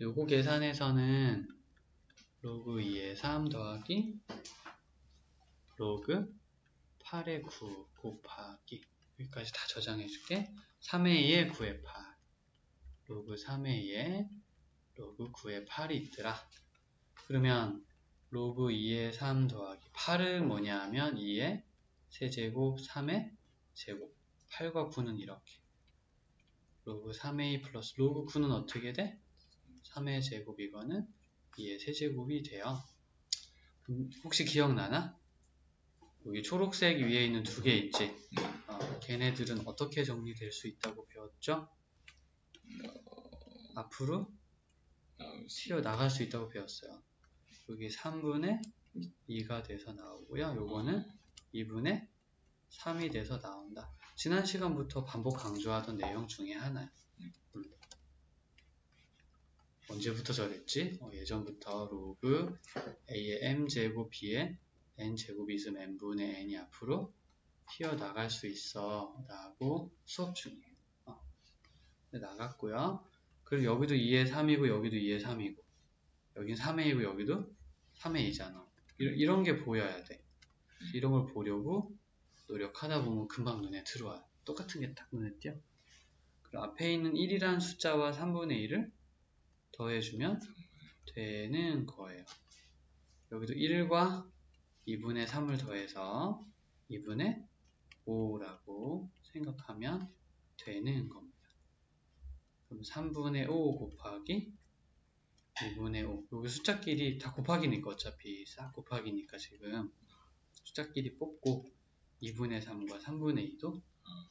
요거 계산에서는 로그 2의 3 더하기 로그 8의 9 곱하기 여기까지 다 저장해 줄게. 3의 2의 9의 8 로그 3의 2의 로그 9의 8이 있더라. 그러면 로그 2의 3 더하기 8은 뭐냐 하면 2의 세제곱 3의 제곱. 8과 9는 이렇게. 로그 3의 2 플러스 로그 9는 어떻게 돼? 3의 제곱 이거는 2의 세제곱이 돼요 그럼 혹시 기억나나? 여기 초록색 위에 있는 두 개 있지? 어, 걔네들은 어떻게 정리될 수 있다고 배웠죠? 앞으로 튀어 나갈 수 있다고 배웠어요. 여기 3분의 2가 돼서 나오고요. 요거는 2분의 3이 돼서 나온다. 지난 시간부터 반복 강조하던 내용 중에 하나야. 음. 언제부터 저랬지? 어, 예전부터 로그 a의 m제곱 b의 n제곱이 있으면 n분의 n이 앞으로 튀어나갈 수 있어 라고 수업 중이에요. 어. 나갔고요. 그리고 여기도 2의 3이고 여기도 2의 3이고 여긴 3의 2고 여기도 3의 2잖아. 이런, 이런 게 보여야 돼. 이런 걸 보려고 노력하다 보면 금방 눈에 들어와요. 똑같은 게 딱 눈에 띄어. 그리고 앞에 있는 1이라는 숫자와 3분의 1을 더해주면 되는 거예요. 여기도 1과 2분의 3을 더해서 2분의 5라고 생각하면 되는 겁니다. 그럼 3분의 5 곱하기 2분의 5 여기 숫자끼리 다 곱하기니까 어차피 싹 곱하기니까 지금 숫자끼리 뽑고 2분의 3과 3분의 2도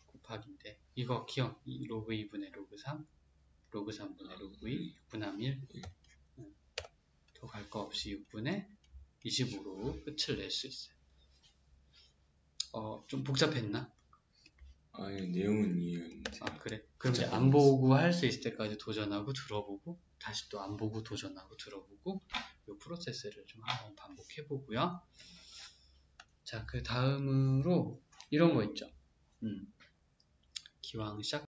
곱하기인데 이거 기억 이 로그 2분의 로그 3 로그 3분의 로그 2 6분의 1 더 갈 거 없이 6분의 25로 끝을 낼 수 있어요. 어, 좀 복잡했나? 아니 내용은 이해했는데 아, 그래? 그럼 이제 안 보고 할 수 있을 때까지 도전하고 들어보고 다시 또 안 보고 도전하고 들어보고 이 프로세스를 좀 한번 반복해 보고요. 자, 그 다음으로 이런 거 있죠. 음. 기왕 시작